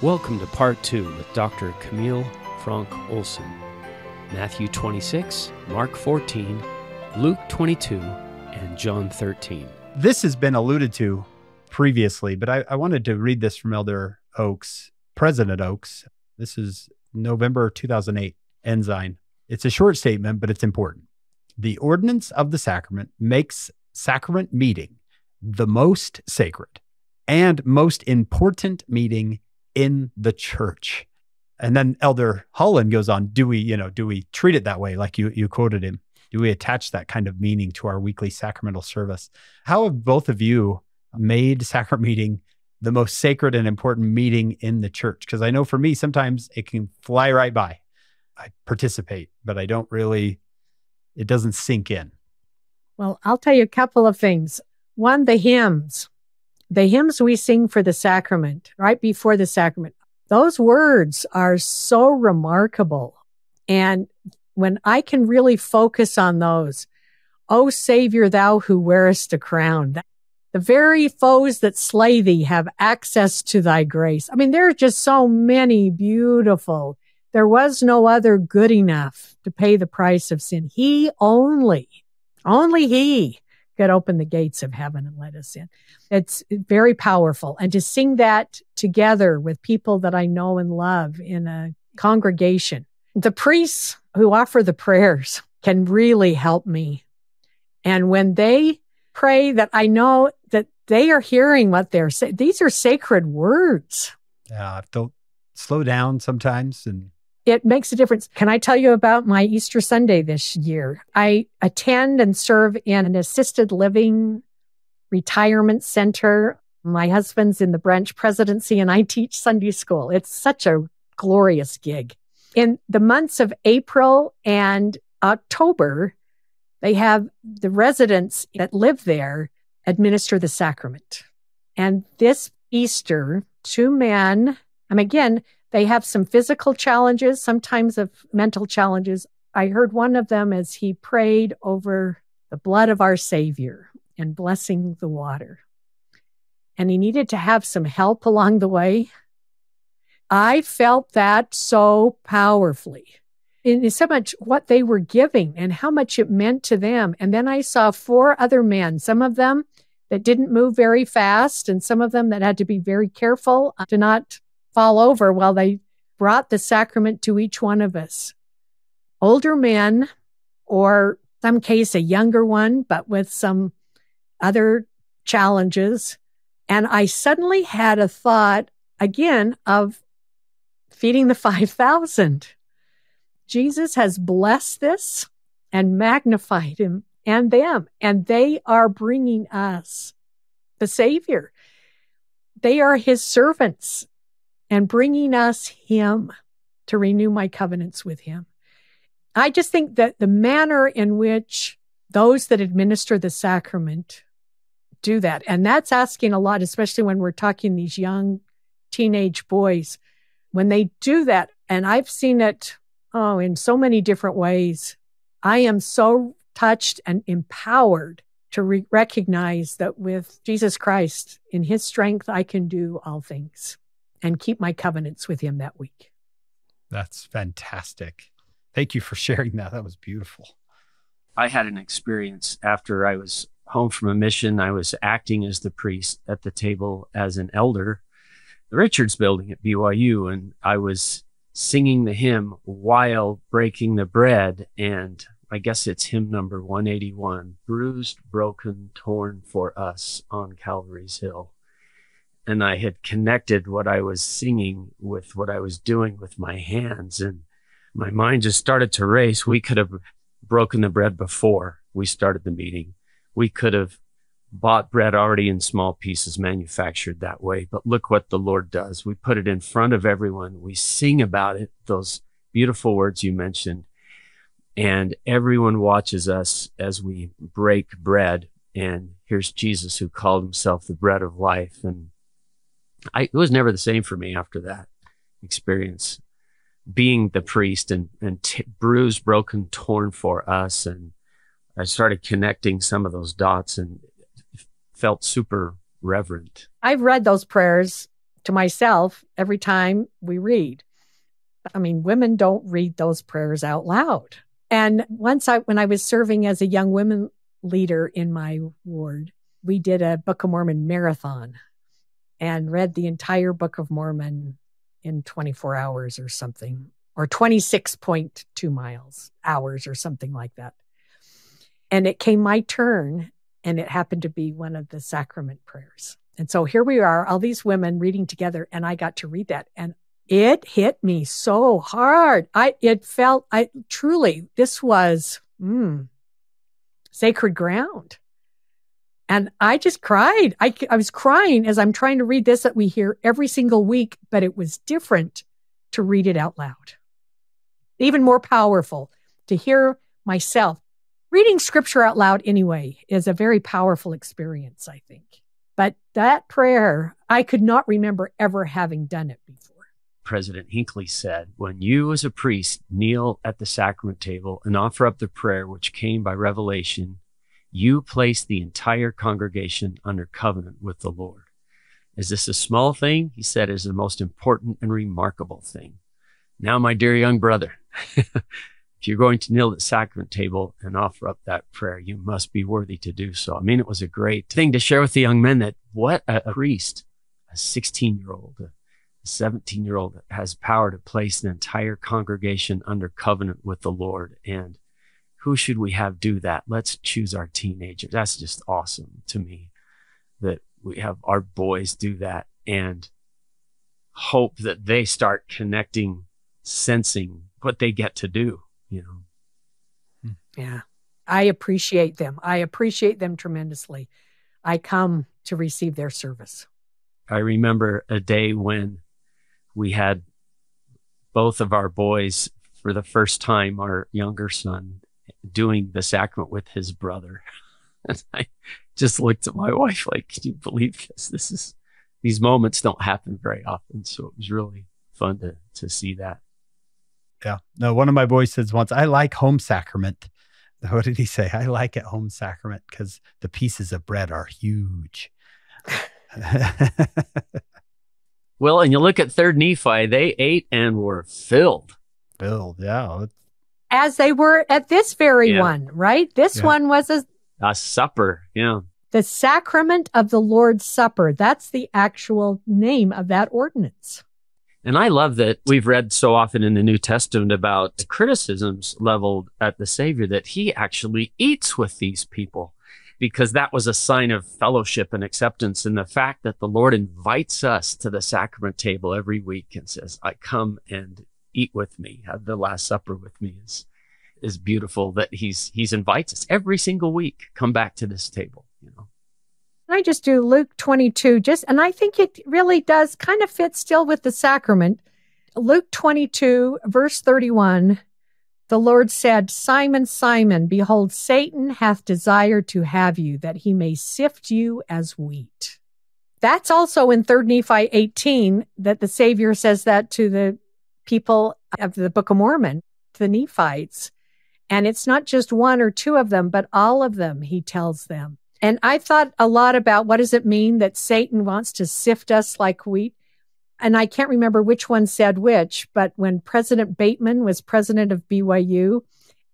Welcome to part two with Dr. Camille Fronk Olson. Matthew 26, Mark 14, Luke 22, and John 13. This has been alluded to previously, but I, I wanted to read this from Elder Oaks, President Oaks. This is November 2008, Ensign. It's a short statement, but it's important. The ordinance of the sacrament makes sacrament meeting the most sacred and most important meeting in the church. And then Elder Holland goes on, do we, you know, do we treat it that way? Like you you quoted him. Do we attach that kind of meaning to our weekly sacramental service? How have both of you made sacrament meeting the most sacred and important meeting in the church? Because I know for me, sometimes it can fly right by. I participate, but I don't really, it doesn't sink in. Well, I'll tell you a couple of things. One, the hymns the hymns we sing for the sacrament, right before the sacrament, those words are so remarkable. And when I can really focus on those, O Savior, thou who wearest a crown, the very foes that slay thee have access to thy grace. I mean, there are just so many beautiful. There was no other good enough to pay the price of sin. He only, only he could open the gates of heaven and let us in. It's very powerful. And to sing that together with people that I know and love in a congregation, the priests who offer the prayers can really help me. And when they pray that I know that they are hearing what they're saying, these are sacred words. Yeah, they'll slow down sometimes and it makes a difference. Can I tell you about my Easter Sunday this year? I attend and serve in an assisted living retirement center. My husband's in the branch presidency and I teach Sunday school. It's such a glorious gig. In the months of April and October, they have the residents that live there administer the sacrament. And this Easter, two men, and again, they have some physical challenges, sometimes of mental challenges. I heard one of them as he prayed over the blood of our Savior and blessing the water. And he needed to have some help along the way. I felt that so powerfully in so much what they were giving and how much it meant to them. And then I saw four other men, some of them that didn't move very fast, and some of them that had to be very careful to not fall over while they brought the sacrament to each one of us. Older men, or some case a younger one, but with some other challenges. And I suddenly had a thought again of feeding the 5,000. Jesus has blessed this and magnified him and them, and they are bringing us the Savior. They are his servants and bringing us Him to renew my covenants with Him. I just think that the manner in which those that administer the sacrament do that, and that's asking a lot, especially when we're talking these young teenage boys, when they do that, and I've seen it, oh, in so many different ways. I am so touched and empowered to re- recognize that with Jesus Christ in his strength, I can do all things and keep my covenants with him that week. That's fantastic. Thank you for sharing that. That was beautiful. I had an experience after I was home from a mission. I was acting as the priest at the table as an elder, the Richards building at BYU, and I was singing the hymn while breaking the bread. And I guess it's hymn number 181 Bruised, Broken, Torn for Us on Calvary's Hill and I had connected what I was singing with what I was doing with my hands. And my mind just started to race. We could have broken the bread before we started the meeting. We could have bought bread already in small pieces manufactured that way. But look what the Lord does. We put it in front of everyone. We sing about it, those beautiful words you mentioned. And everyone watches us as we break bread. And here's Jesus who called himself the bread of life. And I, it was never the same for me after that experience being the priest and, and t- bruised, broken, torn for us. And I started connecting some of those dots and felt super reverent. I've read those prayers to myself every time we read. I mean, women don't read those prayers out loud. And once I, when I was serving as a young women leader in my ward, we did a Book of Mormon marathon and read the entire Book of Mormon in 24 hours or something, or 26.2 miles, hours or something like that. And it came my turn, and it happened to be one of the sacrament prayers. And so here we are, all these women reading together, and I got to read that. And it hit me so hard. I it felt I truly this was mm, sacred ground. And I just cried. I, I was crying as I'm trying to read this that we hear every single week, but it was different to read it out loud. Even more powerful to hear myself. Reading scripture out loud anyway is a very powerful experience, I think. But that prayer, I could not remember ever having done it before. President Hinckley said, When you, as a priest, kneel at the sacrament table and offer up the prayer which came by revelation, you place the entire congregation under covenant with the Lord. Is this a small thing? He said, is the most important and remarkable thing. Now, my dear young brother, if you're going to kneel at the sacrament table and offer up that prayer, you must be worthy to do so. I mean, it was a great thing to share with the young men that what a, priest, a 16 year old, a 17 year old has power to place an entire congregation under covenant with the Lord. And who should we have do that? Let's choose our teenagers. That's just awesome to me that we have our boys do that and hope that they start connecting, sensing what they get to do, you know. Yeah. I appreciate them. I appreciate them tremendously. I come to receive their service. I remember a day when we had both of our boys for the first time, our younger son doing the sacrament with his brother. and I just looked at my wife like, can you believe this? This is, these moments don't happen very often. So it was really fun to, to see that. Yeah. No, one of my boys says once, I like home sacrament. What did he say? I like it home sacrament because the pieces of bread are huge. Well, and you look at Third Nephi, they ate and were filled. Filled, yeah. As they were at this very yeah. one, right? This yeah. one was a, a supper, yeah. The sacrament of the Lord's Supper. That's the actual name of that ordinance. And I love that we've read so often in the New Testament about criticisms leveled at the Savior that he actually eats with these people because that was a sign of fellowship and acceptance. And the fact that the Lord invites us to the sacrament table every week and says, I come and eat with me, have the Last Supper with me is, is beautiful that he's, he's invites us every single week, come back to this table, you know. I just do Luke 22, just, and I think it really does kind of fit still with the sacrament. Luke 22, verse 31 the Lord said, Simon, Simon, behold, Satan hath desired to have you, that he may sift you as wheat. That's also in 3 Nephi 18 that the Savior says that to the people of the Book of Mormon, the Nephites. And it's not just one or two of them, but all of them, he tells them. And I thought a lot about what does it mean that Satan wants to sift us like wheat? and I can't remember which one said which, but when President Bateman was president of BYU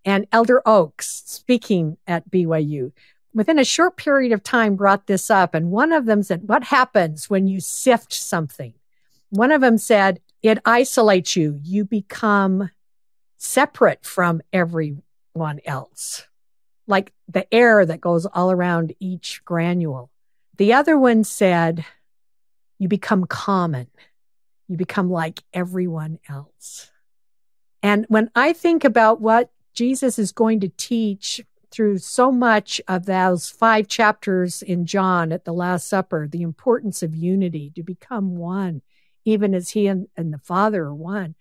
and Elder Oaks speaking at BYU, within a short period of time brought this up. And one of them said, What happens when you sift something? One of them said, It isolates you. You become separate from everyone else, like the air that goes all around each granule. The other one said, You become common you become like everyone else. And when I think about what Jesus is going to teach through so much of those five chapters in John at the Last Supper, the importance of unity, to become one, even as he and, and the Father are one.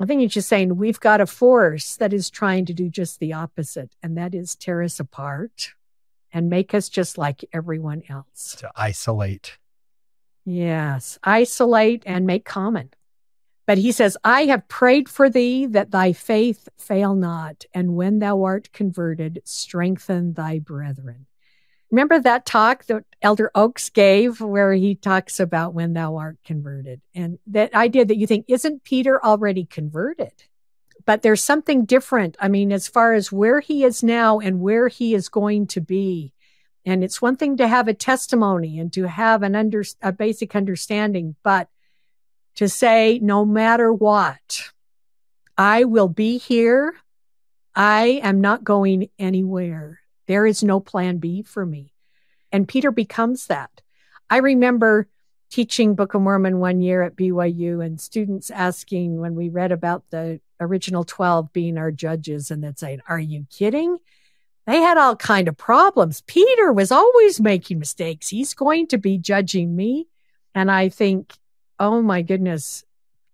I think he's just saying we've got a force that is trying to do just the opposite, and that is tear us apart and make us just like everyone else. To isolate. Yes, isolate and make common. But he says, I have prayed for thee that thy faith fail not, and when thou art converted, strengthen thy brethren. Remember that talk that Elder Oaks gave where he talks about when thou art converted and that idea that you think, isn't Peter already converted? But there's something different. I mean, as far as where he is now and where he is going to be. And it's one thing to have a testimony and to have an under, a basic understanding, but to say, no matter what, I will be here. I am not going anywhere. There is no plan B for me. And Peter becomes that. I remember teaching Book of Mormon one year at BYU and students asking when we read about the original 12 being our judges and they'd say, are you kidding? They had all kind of problems. Peter was always making mistakes. He's going to be judging me. And I think, oh my goodness,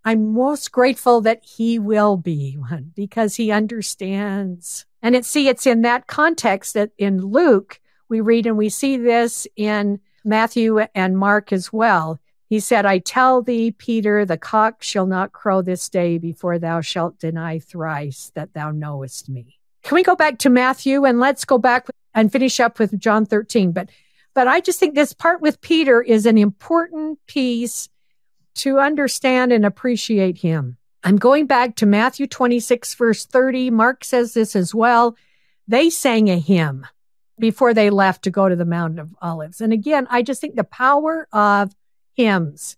I'm most grateful that he will be one because he understands. And it, see, it's in that context that in Luke, we read and we see this in Matthew and Mark as well. He said, I tell thee, Peter, the cock shall not crow this day before thou shalt deny thrice that thou knowest me. Can we go back to Matthew and let's go back and finish up with John 13? But, but I just think this part with Peter is an important piece to understand and appreciate him. I'm going back to Matthew 26, verse 30. Mark says this as well. They sang a hymn before they left to go to the Mount of Olives. And again, I just think the power of hymns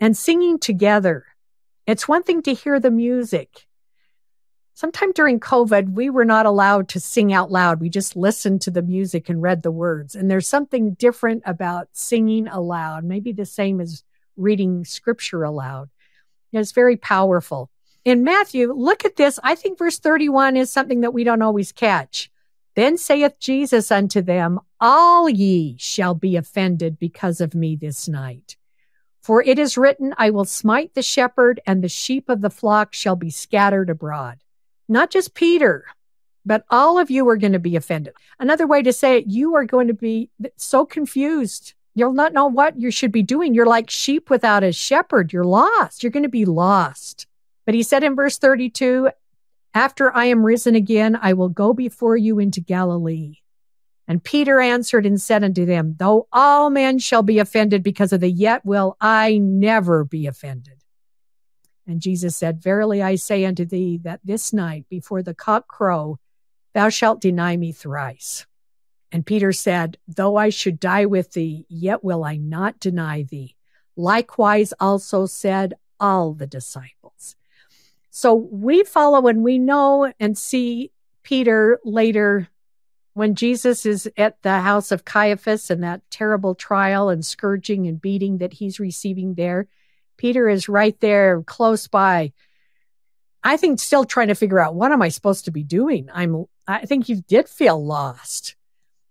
and singing together. It's one thing to hear the music sometime during COVID, we were not allowed to sing out loud. We just listened to the music and read the words. And there's something different about singing aloud, maybe the same as reading scripture aloud. It's very powerful. In Matthew, look at this. I think verse 31 is something that we don't always catch. Then saith Jesus unto them, All ye shall be offended because of me this night. For it is written, I will smite the shepherd, and the sheep of the flock shall be scattered abroad not just Peter, but all of you are going to be offended. Another way to say it, you are going to be so confused. You'll not know what you should be doing. You're like sheep without a shepherd. You're lost. You're going to be lost. But he said in verse 32, after I am risen again, I will go before you into Galilee. And Peter answered and said unto them, Though all men shall be offended because of the yet will I never be offended. And Jesus said, Verily I say unto thee that this night before the cock crow, thou shalt deny me thrice. And Peter said, Though I should die with thee, yet will I not deny thee. Likewise also said all the disciples. So we follow and we know and see Peter later when Jesus is at the house of Caiaphas and that terrible trial and scourging and beating that he's receiving there. Peter is right there close by. I think still trying to figure out what am I supposed to be doing? I'm I think you did feel lost.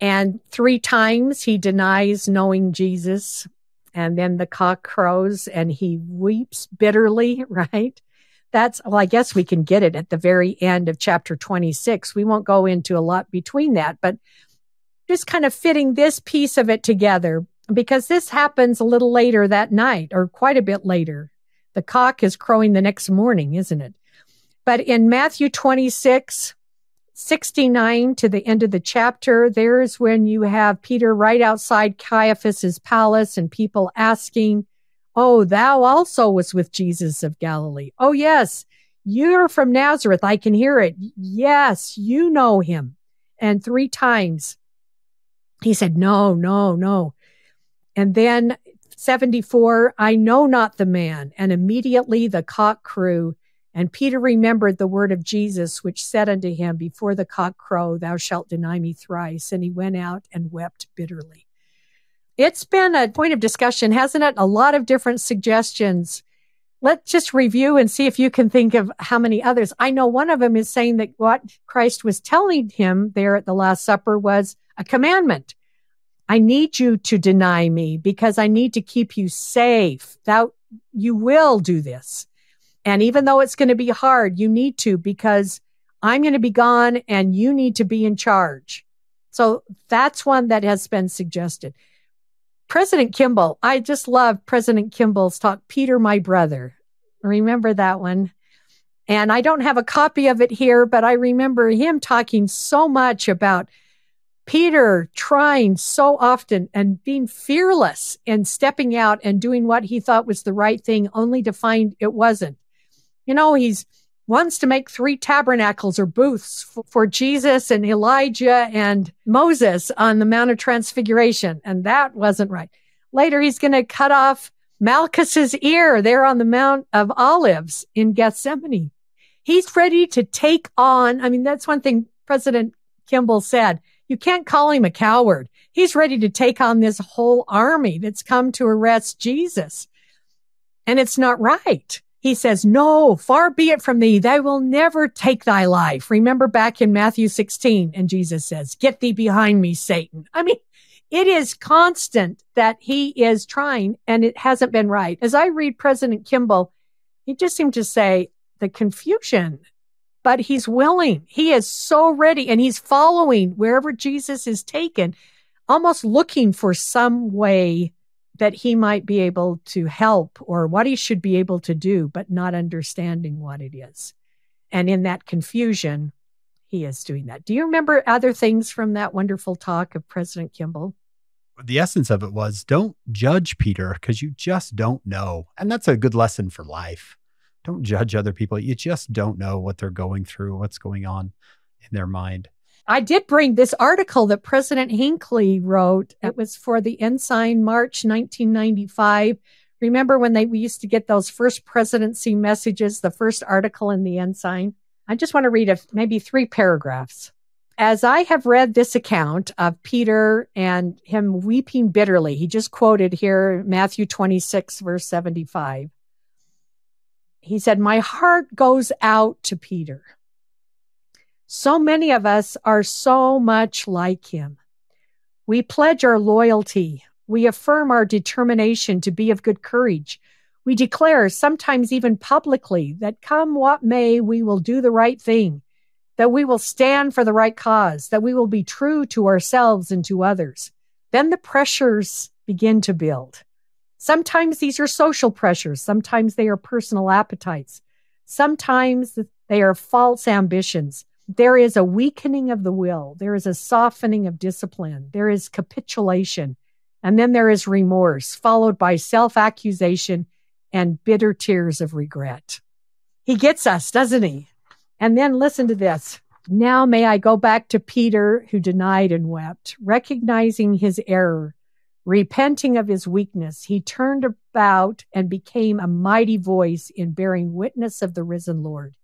And three times he denies knowing Jesus. And then the cock crows and he weeps bitterly, right? That's, well, I guess we can get it at the very end of chapter 26. We won't go into a lot between that, but just kind of fitting this piece of it together because this happens a little later that night or quite a bit later. The cock is crowing the next morning, isn't it? But in Matthew 26, 69 to the end of the chapter, there's when you have Peter right outside Caiaphas's palace and people asking, Oh, thou also was with Jesus of Galilee. Oh, yes, you're from Nazareth. I can hear it. Yes, you know him. And three times he said, No, no, no. And then 74, I know not the man. And immediately the cock crew. And Peter remembered the word of Jesus, which said unto him, Before the cock crow, thou shalt deny me thrice. And he went out and wept bitterly. It's been a point of discussion, hasn't it? A lot of different suggestions. Let's just review and see if you can think of how many others. I know one of them is saying that what Christ was telling him there at the Last Supper was a commandment. I need you to deny me because I need to keep you safe. That you will do this. And even though it's going to be hard, you need to because I'm going to be gone and you need to be in charge. So that's one that has been suggested. President Kimball, I just love President Kimball's talk, Peter, my brother. Remember that one? And I don't have a copy of it here, but I remember him talking so much about Peter trying so often and being fearless and stepping out and doing what he thought was the right thing, only to find it wasn't. You know, he's wants to make three tabernacles or booths for, for Jesus and Elijah and Moses on the Mount of Transfiguration. And that wasn't right. Later, he's going to cut off Malchus's ear there on the Mount of Olives in Gethsemane. He's ready to take on. I mean, that's one thing President Kimball said. You can't call him a coward. He's ready to take on this whole army that's come to arrest Jesus. And it's not right. He says, no, far be it from thee. They will never take thy life. Remember back in Matthew 16 and Jesus says, get thee behind me, Satan. I mean, it is constant that he is trying and it hasn't been right. As I read President Kimball, he just seemed to say the confusion but he's willing. He is so ready and he's following wherever Jesus is taken, almost looking for some way that he might be able to help or what he should be able to do, but not understanding what it is. And in that confusion, he is doing that. Do you remember other things from that wonderful talk of President Kimball? The essence of it was don't judge Peter because you just don't know. And that's a good lesson for life don't judge other people. You just don't know what they're going through, what's going on in their mind. I did bring this article that President Hinckley wrote. It was for the Ensign March 1995. Remember when they we used to get those first presidency messages, the first article in the Ensign? I just want to read a, maybe three paragraphs. As I have read this account of Peter and him weeping bitterly, he just quoted here Matthew 26, verse 75 he said, My heart goes out to Peter. So many of us are so much like him. We pledge our loyalty. We affirm our determination to be of good courage. We declare, sometimes even publicly, that come what may, we will do the right thing, that we will stand for the right cause, that we will be true to ourselves and to others. Then the pressures begin to build. Sometimes these are social pressures. Sometimes they are personal appetites. Sometimes they are false ambitions. There is a weakening of the will. There is a softening of discipline. There is capitulation. And then there is remorse, followed by self accusation and bitter tears of regret. He gets us, doesn't he? And then listen to this. Now may I go back to Peter, who denied and wept, recognizing his error Repenting of his weakness, he turned about and became a mighty voice in bearing witness of the risen Lord.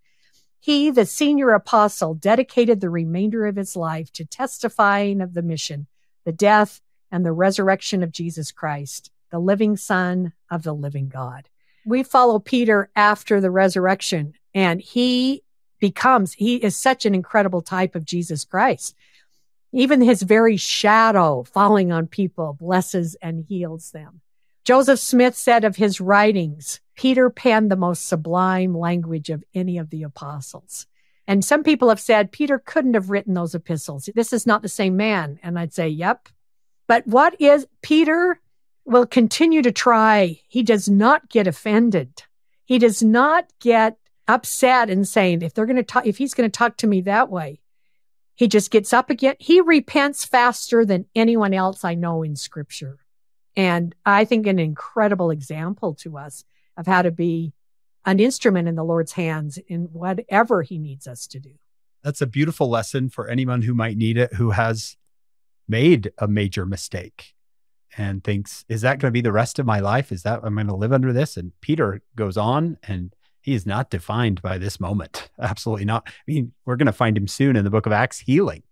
He, the senior apostle, dedicated the remainder of his life to testifying of the mission, the death, and the resurrection of Jesus Christ, the living Son of the living God. We follow Peter after the resurrection, and he becomes, he is such an incredible type of Jesus Christ. Even his very shadow falling on people blesses and heals them. Joseph Smith said of his writings, Peter penned the most sublime language of any of the apostles. And some people have said Peter couldn't have written those epistles. This is not the same man. And I'd say, yep. But what is Peter will continue to try. He does not get offended. He does not get upset and saying, if they're going to talk, if he's going to talk to me that way, he just gets up again. He repents faster than anyone else I know in scripture. And I think an incredible example to us of how to be an instrument in the Lord's hands in whatever he needs us to do. That's a beautiful lesson for anyone who might need it, who has made a major mistake and thinks, is that going to be the rest of my life? Is that I'm going to live under this? And Peter goes on and he is not defined by this moment. Absolutely not. I mean, we're going to find him soon in the book of Acts healing.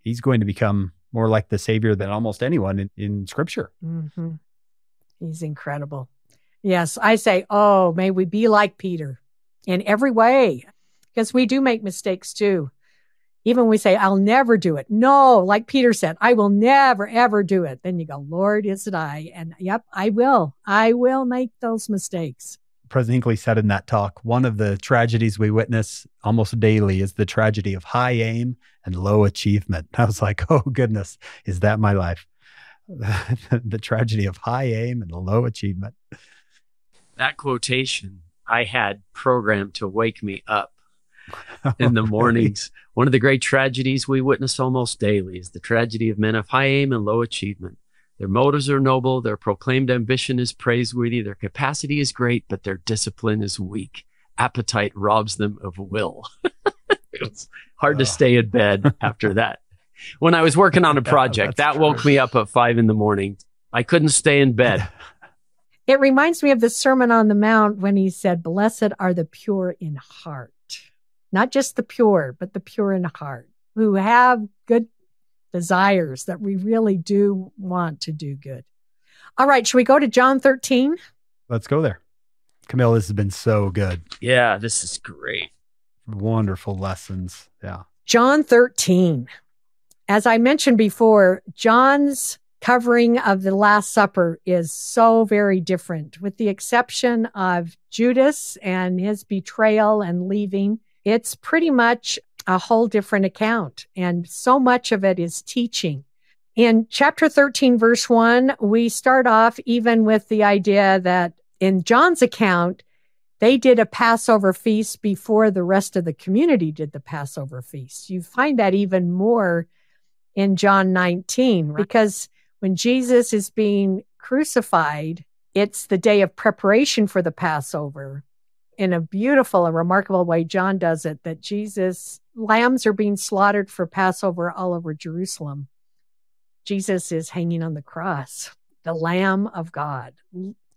He's going to become more like the Savior than almost anyone in, in Scripture. Mm-hmm. He's incredible. Yes, I say, oh, may we be like Peter in every way, because we do make mistakes too. Even we say, I'll never do it. No, like Peter said, I will never, ever do it. Then you go, Lord, is it I? And yep, I will. I will make those mistakes. President Hinckley said in that talk, one of the tragedies we witness almost daily is the tragedy of high aim and low achievement. I was like, oh goodness, is that my life? the tragedy of high aim and low achievement. That quotation I had programmed to wake me up in the Right. mornings. One of the great tragedies we witness almost daily is the tragedy of men of high aim and low achievement. Their motives are noble, their proclaimed ambition is praiseworthy, their capacity is great, but their discipline is weak. Appetite robs them of will. it was hard to stay in bed after that. When I was working on a project, that's that woke true. me up at five in the morning. I couldn't stay in bed. It reminds me of the Sermon on the Mount when he said, Blessed are the pure in heart. Not just the pure, but the pure in heart, who have good desires that we really do want to do good. All right, should we go to John 13? Let's go there. Camille, this has been so good. Yeah, this is great. Wonderful lessons. Yeah. John 13. As I mentioned before, John's covering of the Last Supper is so very different, with the exception of Judas and his betrayal and leaving. It's pretty much a whole different account, and so much of it is teaching. In chapter 13, verse 1, we start off even with the idea that in John's account, they did a Passover feast before the rest of the community did the Passover feast. You find that even more in John 19, because when Jesus is being crucified, it's the day of preparation for the Passover. In a beautiful and remarkable way, John does it that Jesus, lambs are being slaughtered for Passover all over Jerusalem. Jesus is hanging on the cross, the Lamb of God,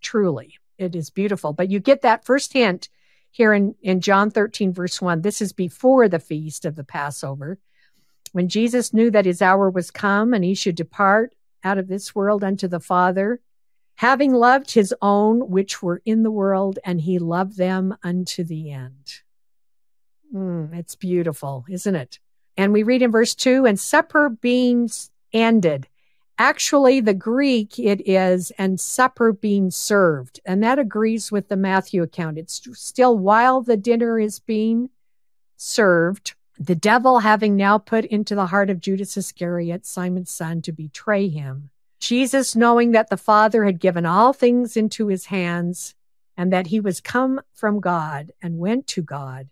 truly it is beautiful. But you get that first hint here in, in John 13, verse 1. This is before the feast of the Passover. When Jesus knew that his hour was come and he should depart out of this world unto the Father, having loved his own which were in the world, and he loved them unto the end. Mm, it's beautiful, isn't it? And we read in verse 2 and supper being ended. Actually, the Greek it is, and supper being served. And that agrees with the Matthew account. It's still while the dinner is being served, the devil having now put into the heart of Judas Iscariot, Simon's son, to betray him. Jesus, knowing that the Father had given all things into his hands and that he was come from God and went to God,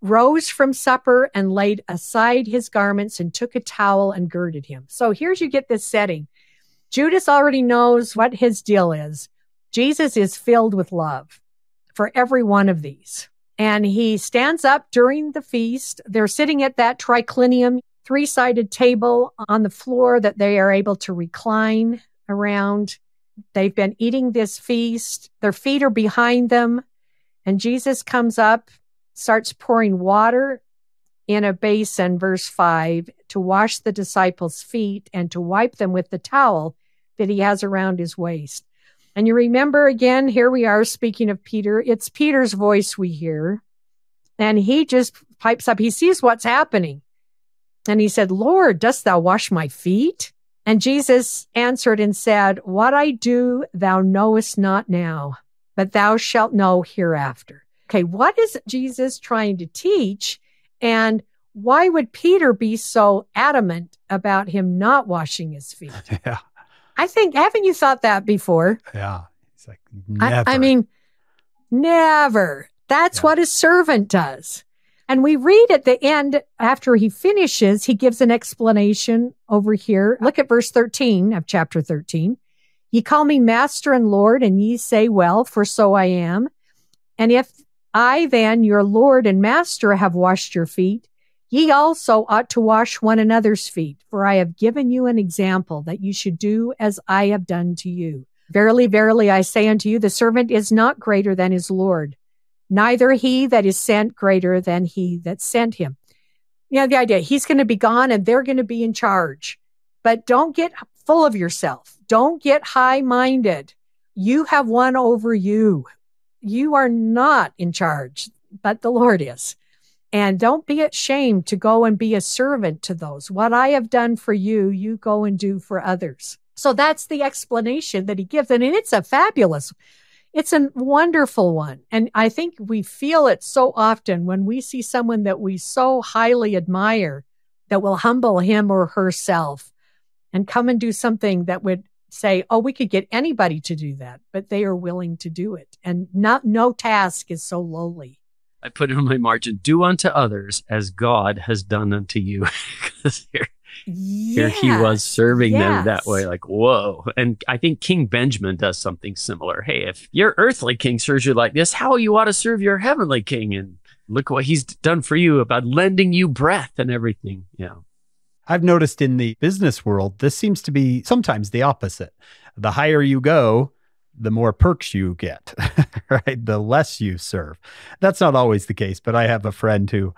rose from supper and laid aside his garments and took a towel and girded him. So here's you get this setting. Judas already knows what his deal is. Jesus is filled with love for every one of these. And he stands up during the feast. They're sitting at that triclinium, three sided table on the floor that they are able to recline around. They've been eating this feast. Their feet are behind them. And Jesus comes up starts pouring water in a basin, verse 5, to wash the disciples' feet and to wipe them with the towel that he has around his waist. And you remember again, here we are speaking of Peter. It's Peter's voice we hear. And he just pipes up. He sees what's happening. And he said, Lord, dost thou wash my feet? And Jesus answered and said, What I do thou knowest not now, but thou shalt know hereafter okay, what is Jesus trying to teach? And why would Peter be so adamant about him not washing his feet? Yeah. I think, haven't you thought that before? Yeah. He's like, I. I mean, never. That's Yeah. what a servant does. And we read at the end, after he finishes, he gives an explanation over here. Look at verse 13 of chapter 13. Ye call me master and Lord, and ye say, Well, for so I am. And if I then, your Lord and Master, have washed your feet. Ye also ought to wash one another's feet, for I have given you an example that you should do as I have done to you. Verily, verily, I say unto you, the servant is not greater than his Lord, neither he that is sent greater than he that sent him. You know, the idea, he's going to be gone and they're going to be in charge. But don't get full of yourself. Don't get high minded. You have one over you you are not in charge, but the Lord is. And don't be ashamed to go and be a servant to those. What I have done for you, you go and do for others. So that's the explanation that he gives. And it's a fabulous, it's a wonderful one. And I think we feel it so often when we see someone that we so highly admire that will humble him or herself and come and do something that would say, oh, we could get anybody to do that, but they are willing to do it. And not, no task is so lowly. I put in my margin, do unto others as God has done unto you. Because here, here he was serving them that way, like, whoa. And I think King Benjamin does something similar. Hey, if your earthly king serves you like this, how you ought to serve your heavenly king? And look what he's done for you about lending you breath and everything. Yeah. I've noticed in the business world, this seems to be sometimes the opposite. The higher you go, the more perks you get, right? The less you serve. That's not always the case, but I have a friend who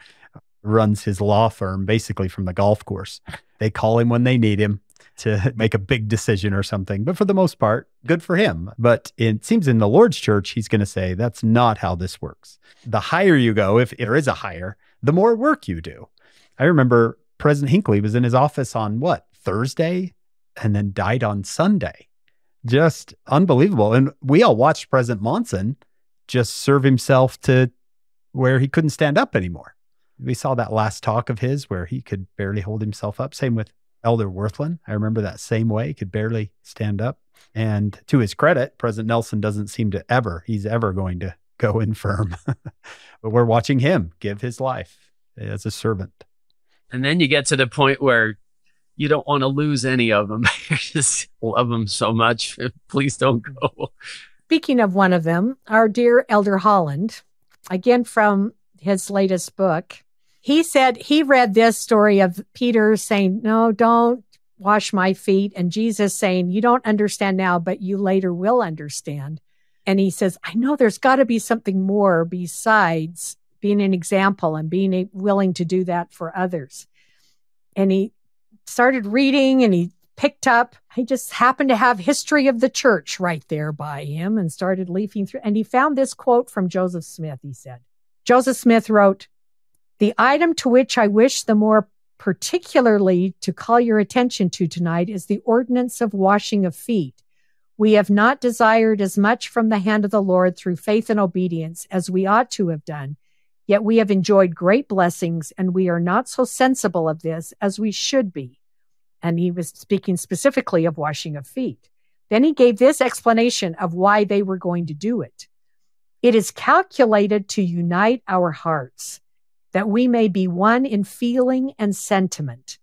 runs his law firm basically from the golf course. They call him when they need him to make a big decision or something. But for the most part, good for him. But it seems in the Lord's church, he's going to say that's not how this works. The higher you go, if there is a higher, the more work you do. I remember President Hinckley was in his office on what, Thursday, and then died on Sunday. Just unbelievable. And we all watched President Monson just serve himself to where he couldn't stand up anymore. We saw that last talk of his where he could barely hold himself up. Same with Elder Wirthlin. I remember that same way. He could barely stand up. And to his credit, President Nelson doesn't seem to ever, he's ever going to go infirm. but we're watching him give his life as a servant. And then you get to the point where you don't want to lose any of them. you just love them so much. Please don't go. Speaking of one of them, our dear Elder Holland, again from his latest book, he said he read this story of Peter saying, No, don't wash my feet. And Jesus saying, You don't understand now, but you later will understand. And he says, I know there's got to be something more besides being an example and being willing to do that for others. And he started reading and he picked up, he just happened to have history of the church right there by him and started leafing through. And he found this quote from Joseph Smith. He said, Joseph Smith wrote, The item to which I wish the more particularly to call your attention to tonight is the ordinance of washing of feet. We have not desired as much from the hand of the Lord through faith and obedience as we ought to have done. Yet we have enjoyed great blessings, and we are not so sensible of this as we should be. And he was speaking specifically of washing of feet. Then he gave this explanation of why they were going to do it. It is calculated to unite our hearts, that we may be one in feeling and sentiment,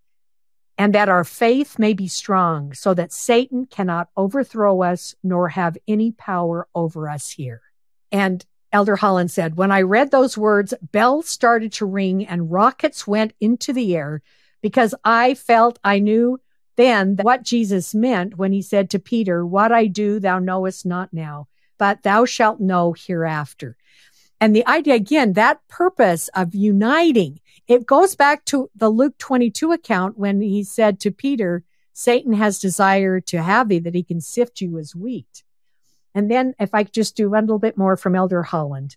and that our faith may be strong, so that Satan cannot overthrow us nor have any power over us here. And Elder Holland said, When I read those words, bells started to ring and rockets went into the air because I felt I knew then what Jesus meant when he said to Peter, What I do, thou knowest not now, but thou shalt know hereafter. And the idea again, that purpose of uniting, it goes back to the Luke 22 account when he said to Peter, Satan has desire to have thee that he can sift you as wheat. And then if I could just do a little bit more from Elder Holland,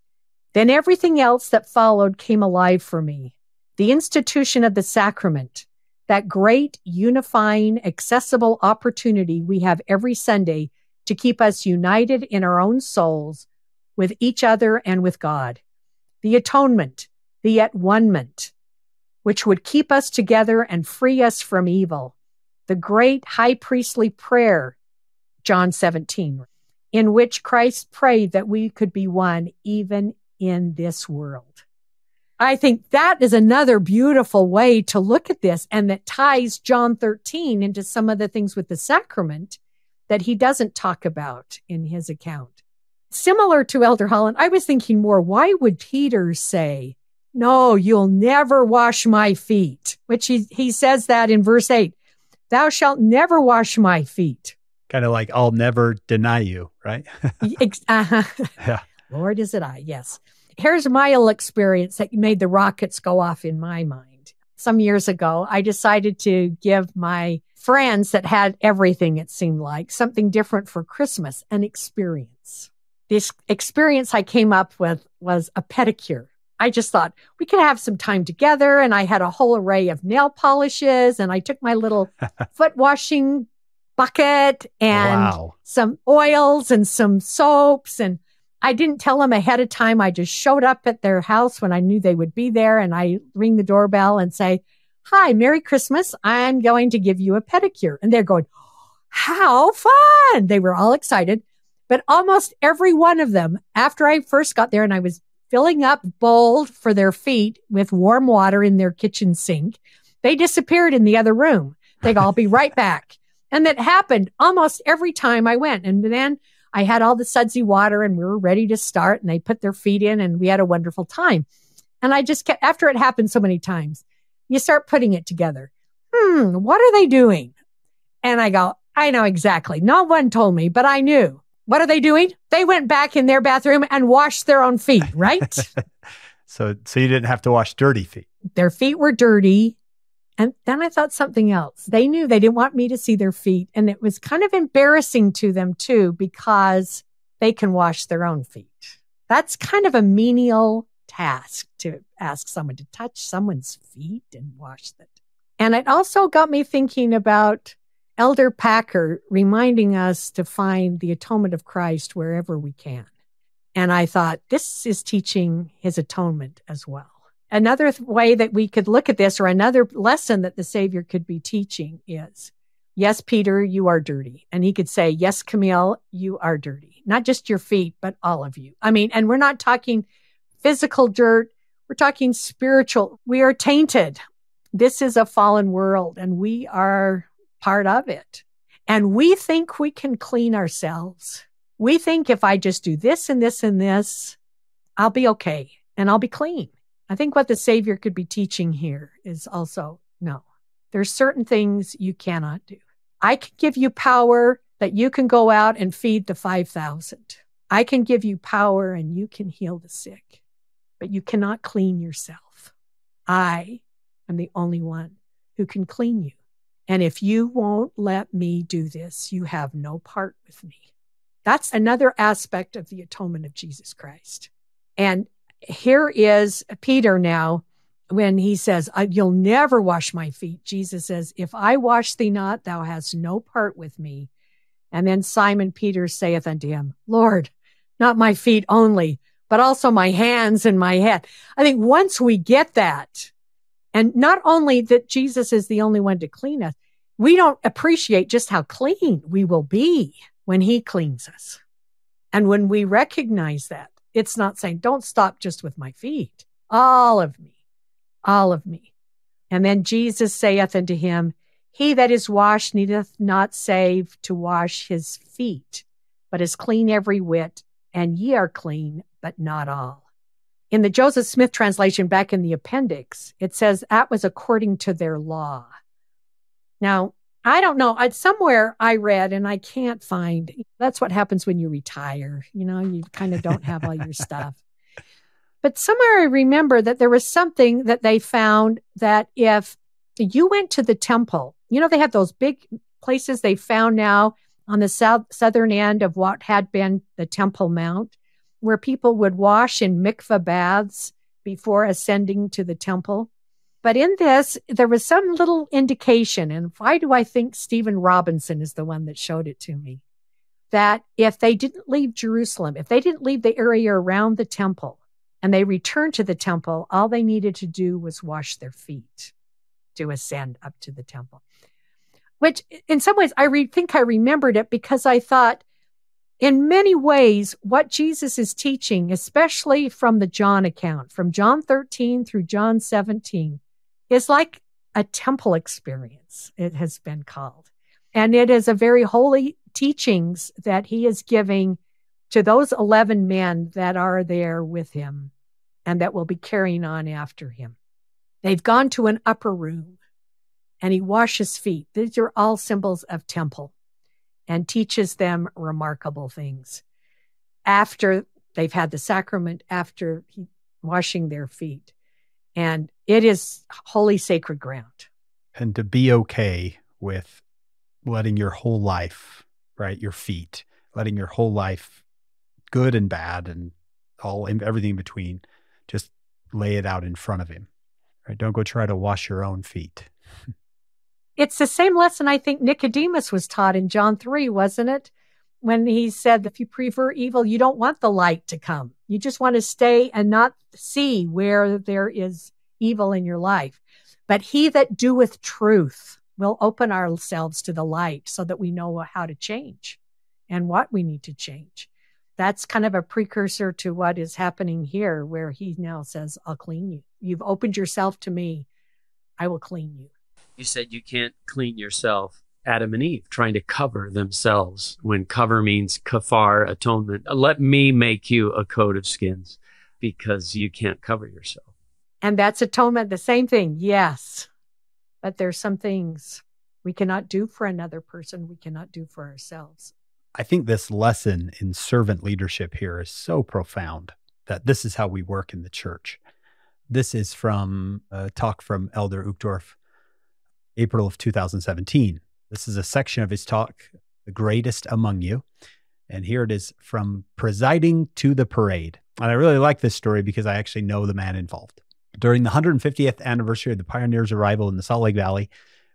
then everything else that followed came alive for me. The institution of the sacrament, that great unifying, accessible opportunity we have every Sunday to keep us united in our own souls with each other and with God. The atonement, the at one-ment, which would keep us together and free us from evil. The great high priestly prayer, John 17, in which Christ prayed that we could be one even in this world. I think that is another beautiful way to look at this and that ties John 13 into some of the things with the sacrament that he doesn't talk about in his account. Similar to Elder Holland, I was thinking more, why would Peter say, no, you'll never wash my feet, which he, he says that in verse eight, thou shalt never wash my feet. Kind of like, I'll never deny you, right? Uh-huh. yeah. Lord, is it I? Yes. Here's my little experience that made the rockets go off in my mind. Some years ago, I decided to give my friends that had everything, it seemed like, something different for Christmas, an experience. This experience I came up with was a pedicure. I just thought we could have some time together. And I had a whole array of nail polishes and I took my little foot washing bucket and wow. some oils and some soaps. And I didn't tell them ahead of time. I just showed up at their house when I knew they would be there and I ring the doorbell and say, Hi, Merry Christmas. I'm going to give you a pedicure. And they're going, How fun. They were all excited. But almost every one of them, after I first got there and I was filling up bowl for their feet with warm water in their kitchen sink. They disappeared in the other room. They'd all be right back. And that happened almost every time I went. And then I had all the sudsy water and we were ready to start and they put their feet in and we had a wonderful time. And I just kept, after it happened so many times, you start putting it together. Hmm, what are they doing? And I go, I know exactly. No one told me, but I knew. What are they doing? They went back in their bathroom and washed their own feet, right? so, so you didn't have to wash dirty feet. Their feet were dirty. And then I thought something else. They knew they didn't want me to see their feet. And it was kind of embarrassing to them too, because they can wash their own feet. That's kind of a menial task to ask someone to touch someone's feet and wash them. And it also got me thinking about Elder Packer reminding us to find the atonement of Christ wherever we can. And I thought this is teaching his atonement as well. Another th- way that we could look at this, or another lesson that the Savior could be teaching is Yes, Peter, you are dirty. And he could say, Yes, Camille, you are dirty. Not just your feet, but all of you. I mean, and we're not talking physical dirt, we're talking spiritual. We are tainted. This is a fallen world, and we are part of it. And we think we can clean ourselves. We think if I just do this and this and this, I'll be okay and I'll be clean. I think what the Savior could be teaching here is also no, there's certain things you cannot do. I can give you power that you can go out and feed the 5,000. I can give you power and you can heal the sick, but you cannot clean yourself. I am the only one who can clean you. And if you won't let me do this, you have no part with me. That's another aspect of the atonement of Jesus Christ. And here is Peter now when he says, You'll never wash my feet. Jesus says, If I wash thee not, thou hast no part with me. And then Simon Peter saith unto him, Lord, not my feet only, but also my hands and my head. I think once we get that, and not only that Jesus is the only one to clean us, we don't appreciate just how clean we will be when he cleans us. And when we recognize that, it's not saying, don't stop just with my feet, all of me, all of me. And then Jesus saith unto him, He that is washed needeth not save to wash his feet, but is clean every whit, and ye are clean, but not all. In the Joseph Smith translation back in the appendix, it says that was according to their law. Now, I don't know. I'd, somewhere I read and I can't find. That's what happens when you retire. You know, you kind of don't have all your stuff. But somewhere I remember that there was something that they found that if you went to the temple, you know, they had those big places they found now on the south southern end of what had been the Temple Mount, where people would wash in mikveh baths before ascending to the temple. But in this, there was some little indication, and why do I think Stephen Robinson is the one that showed it to me? That if they didn't leave Jerusalem, if they didn't leave the area around the temple and they returned to the temple, all they needed to do was wash their feet to ascend up to the temple. Which, in some ways, I re- think I remembered it because I thought, in many ways, what Jesus is teaching, especially from the John account, from John 13 through John 17, is like a temple experience, it has been called. And it is a very holy teachings that he is giving to those 11 men that are there with him and that will be carrying on after him. They've gone to an upper room and he washes feet. These are all symbols of temple and teaches them remarkable things. After they've had the sacrament, after he, washing their feet. And it is holy sacred ground. And to be okay with letting your whole life, right, your feet, letting your whole life, good and bad and all everything in between, just lay it out in front of him. Right? Don't go try to wash your own feet. it's the same lesson I think Nicodemus was taught in John 3, wasn't it? When he said, if you prefer evil, you don't want the light to come. You just want to stay and not see where there is evil in your life. But he that doeth truth will open ourselves to the light so that we know how to change and what we need to change. that's kind of a precursor to what is happening here, where he now says, I'll clean you. You've opened yourself to me. I will clean you. You said you can't clean yourself. Adam and Eve trying to cover themselves when cover means kafar, atonement. Let me make you a coat of skins because you can't cover yourself. And that's atonement, the same thing. Yes. But there's some things we cannot do for another person, we cannot do for ourselves. I think this lesson in servant leadership here is so profound that this is how we work in the church. This is from a talk from Elder Uchtdorf, April of 2017. This is a section of his talk, The Greatest Among You. And here it is from Presiding to the Parade. And I really like this story because I actually know the man involved. During the 150th anniversary of the Pioneers' arrival in the Salt Lake Valley,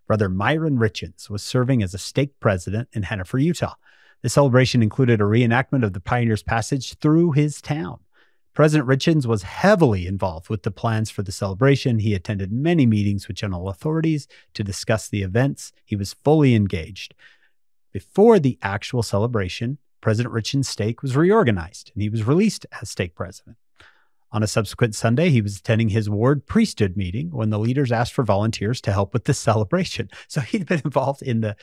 Brother Myron Richins was serving as a stake president in Henefer, Utah. The celebration included a reenactment of the Pioneers' passage through his town. President Richins was heavily involved with the plans for the celebration. He attended many meetings with general authorities to discuss the events. He was fully engaged. Before the actual celebration, President Richins' stake was reorganized and he was released as stake president. On a subsequent Sunday, he was attending his ward priesthood meeting when the leaders asked for volunteers to help with the celebration. So he'd been involved in the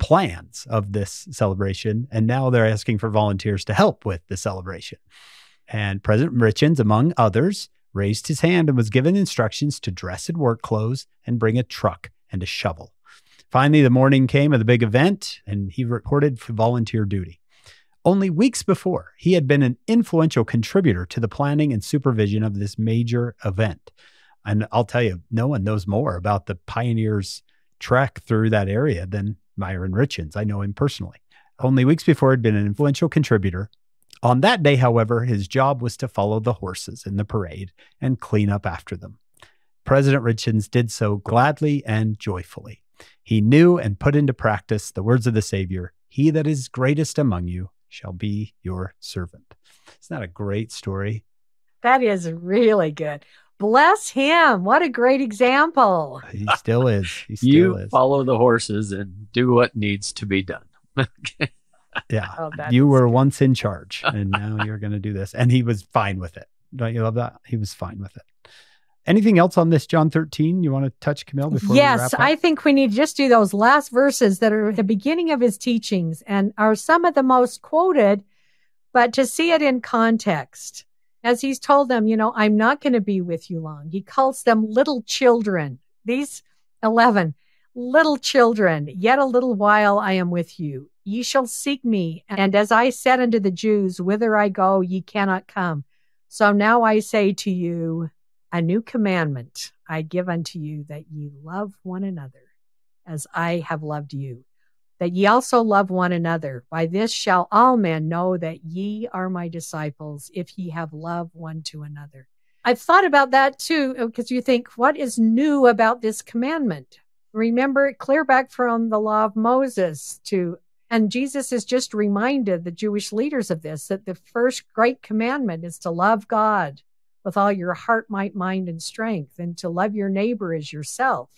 plans of this celebration, and now they're asking for volunteers to help with the celebration. And President Richins, among others, raised his hand and was given instructions to dress in work clothes and bring a truck and a shovel. Finally, the morning came of the big event, and he reported for volunteer duty. Only weeks before, he had been an influential contributor to the planning and supervision of this major event. And I'll tell you, no one knows more about the pioneers' trek through that area than Myron Richins. I know him personally. Only weeks before, he'd been an influential contributor on that day, however, his job was to follow the horses in the parade and clean up after them. President Richins did so gladly and joyfully. He knew and put into practice the words of the Savior He that is greatest among you shall be your servant. Isn't that a great story? That is really good. Bless him. What a great example. He still is. He still you is. follow the horses and do what needs to be done. Yeah. Oh, you were good. once in charge and now you're going to do this. And he was fine with it. Don't you love that? He was fine with it. Anything else on this John 13 you want to touch, Camille, before we yes? I think we need to just do those last verses that are at the beginning of his teachings and are some of the most quoted, but to see it in context. As he's told them, you know, I'm not going to be with you long. He calls them little children. These 11, little children, yet a little while I am with you. Ye shall seek me. And as I said unto the Jews, whither I go, ye cannot come. So now I say to you, a new commandment I give unto you that ye love one another as I have loved you, that ye also love one another. By this shall all men know that ye are my disciples, if ye have love one to another. I've thought about that too, uh, because you think, what is new about this commandment? Remember clear back from the law of Moses to and Jesus has just reminded the Jewish leaders of this that the first great commandment is to love God with all your heart, might, mind, and strength, and to love your neighbor as yourself.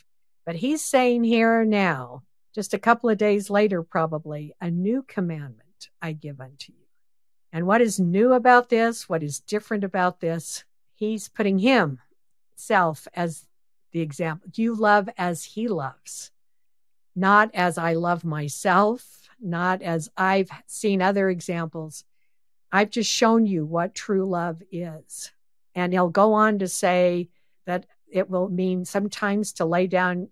But he's saying here now, just a couple of days later, probably, a new commandment I give unto you. And what is new about this? What is different about this? He's putting himself as the example. You love as he loves, not as I love myself, not as I've seen other examples. I've just shown you what true love is. And he'll go on to say that it will mean sometimes to lay down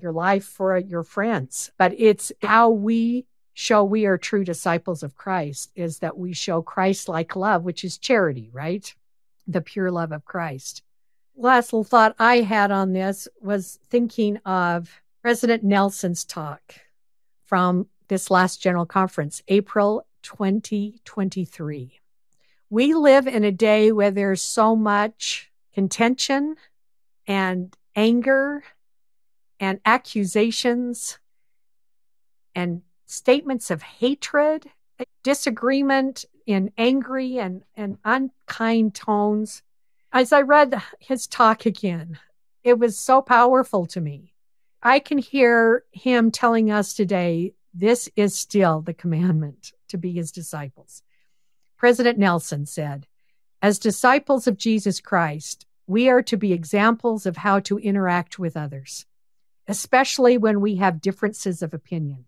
your life for your friends, but it's how we show we are true disciples of Christ is that we show Christ like love, which is charity, right? The pure love of Christ. Last little thought I had on this was thinking of President Nelson's talk from this last general conference, April 2023. We live in a day where there's so much contention and anger and accusations and statements of hatred, disagreement in angry and, and unkind tones. As I read his talk again, it was so powerful to me. I can hear him telling us today this is still the commandment to be his disciples. President Nelson said, As disciples of Jesus Christ, we are to be examples of how to interact with others, especially when we have differences of opinion.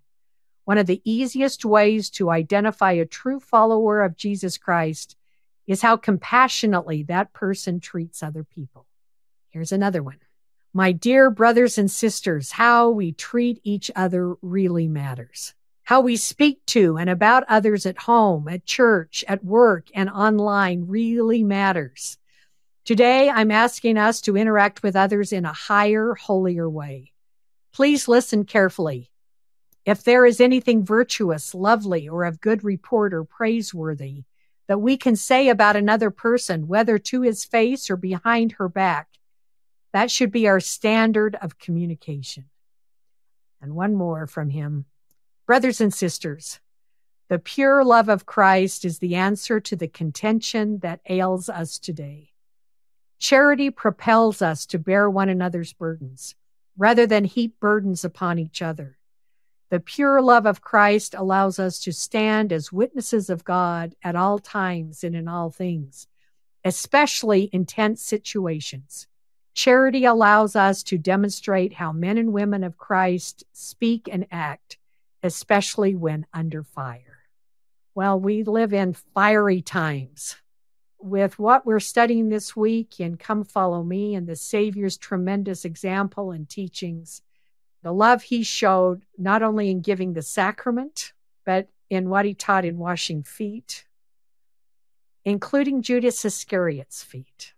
One of the easiest ways to identify a true follower of Jesus Christ is how compassionately that person treats other people. Here's another one. My dear brothers and sisters, how we treat each other really matters. How we speak to and about others at home, at church, at work, and online really matters. Today, I'm asking us to interact with others in a higher, holier way. Please listen carefully. If there is anything virtuous, lovely, or of good report or praiseworthy that we can say about another person, whether to his face or behind her back, that should be our standard of communication. And one more from him. Brothers and sisters, the pure love of Christ is the answer to the contention that ails us today. Charity propels us to bear one another's burdens rather than heap burdens upon each other. The pure love of Christ allows us to stand as witnesses of God at all times and in all things, especially in tense situations. Charity allows us to demonstrate how men and women of Christ speak and act especially when under fire. Well, we live in fiery times. With what we're studying this week in Come Follow Me and the Savior's tremendous example and teachings, the love he showed not only in giving the sacrament, but in what he taught in washing feet, including Judas Iscariot's feet.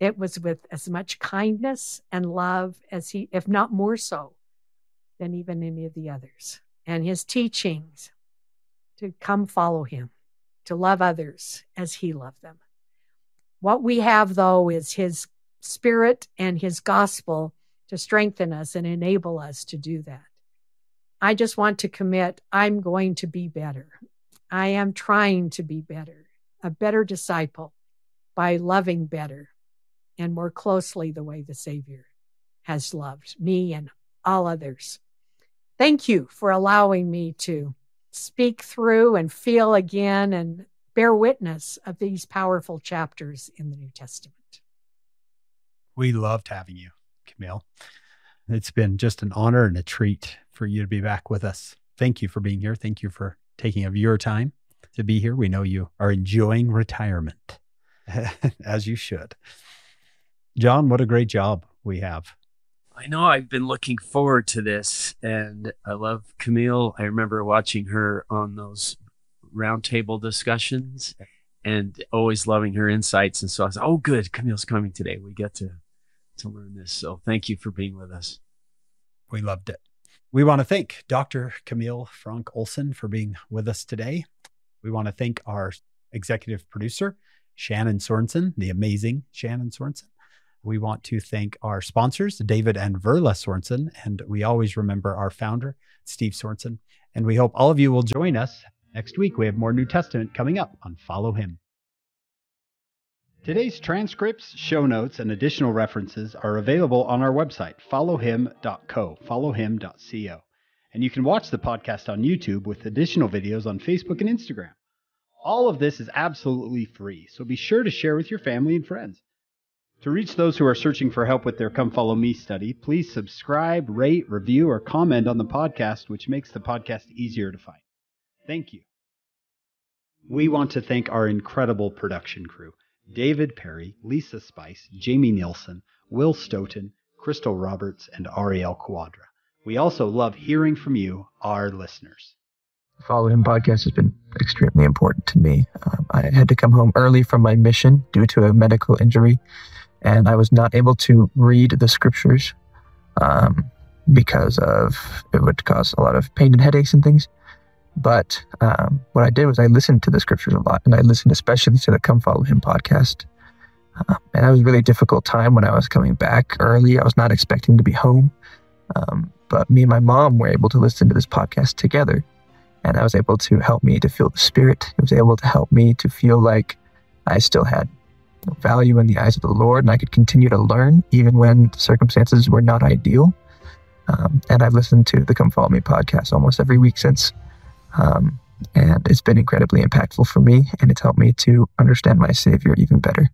It was with as much kindness and love as he, if not more so, than even any of the others and his teachings to come follow him, to love others as he loved them. What we have, though, is his spirit and his gospel to strengthen us and enable us to do that. I just want to commit, I'm going to be better. I am trying to be better, a better disciple by loving better and more closely the way the Savior has loved me and all others. Thank you for allowing me to speak through and feel again and bear witness of these powerful chapters in the New Testament. We loved having you, Camille. It's been just an honor and a treat for you to be back with us. Thank you for being here. Thank you for taking of your time to be here. We know you are enjoying retirement, as you should. John, what a great job we have I know I've been looking forward to this, and I love Camille. I remember watching her on those roundtable discussions and always loving her insights. And so I was, oh, good, Camille's coming today. We get to to learn this. So thank you for being with us. We loved it. We want to thank Dr. Camille Fronk Olson for being with us today. We want to thank our executive producer, Shannon Sorensen, the amazing Shannon Sorensen. We want to thank our sponsors, David and Verla Sorensen, and we always remember our founder, Steve Sorensen. And we hope all of you will join us next week. We have more New Testament coming up on Follow Him. Today's transcripts, show notes, and additional references are available on our website, followhim.co, followhim.co. And you can watch the podcast on YouTube with additional videos on Facebook and Instagram. All of this is absolutely free, so be sure to share with your family and friends. To reach those who are searching for help with their Come Follow Me study, please subscribe, rate, review, or comment on the podcast, which makes the podcast easier to find. Thank you. We want to thank our incredible production crew David Perry, Lisa Spice, Jamie Neilson, Wil Stoughton, Crystal Roberts, and Ariel Quadra. We also love hearing from you, our listeners. The Follow Him podcast has been extremely important to me. Um, I had to come home early from my mission due to a medical injury and I was not able to read the scriptures um, because of it would cause a lot of pain and headaches and things. But um, what I did was I listened to the scriptures a lot, and I listened especially to the Come Follow Him podcast. Um, and that was a really difficult time when I was coming back early. I was not expecting to be home, um, but me and my mom were able to listen to this podcast together, and I was able to help me to feel the Spirit. It was able to help me to feel like I still had value in the eyes of the Lord, and I could continue to learn even when circumstances were not ideal. Um, and I've listened to the Come Follow Me podcast almost every week since. Um, And it's been incredibly impactful for me, and it's helped me to understand my Savior even better.